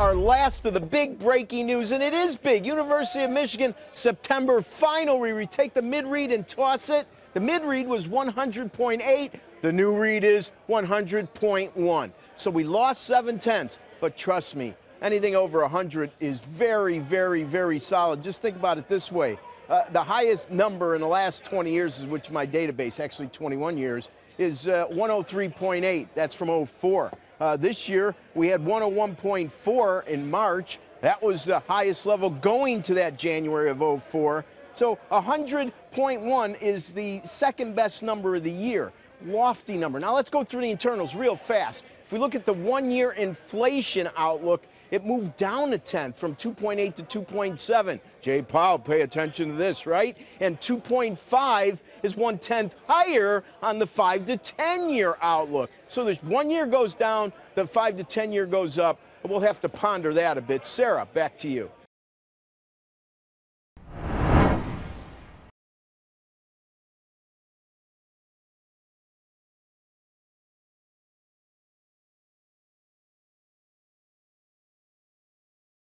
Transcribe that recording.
our last of the big breaking news, and it is big. University of Michigan, September final. We take the mid read and toss it. The mid read was 100.8. The new read is 100.1. So we lost seven tenths, but trust me, anything over 100 is very, very, very solid. Just think about it this way. Uh, the highest number in the last 20 years, is which my database, actually 21 years, is uh, 103.8. That's from 04. Uh, this year, we had 101.4 in March. That was the highest level going to that January of 04. So 100.1 is the second best number of the year. Lofty number. Now let's go through the internals real fast. If we look at the one year inflation outlook, it moved down a tenth from 2.8 to 2.7. Jay Powell, pay attention to this, right? And 2.5 is one tenth higher on the five to 10 year outlook. So this one year goes down, the five to 10 year goes up. We'll have to ponder that a bit. Sarah, back to you.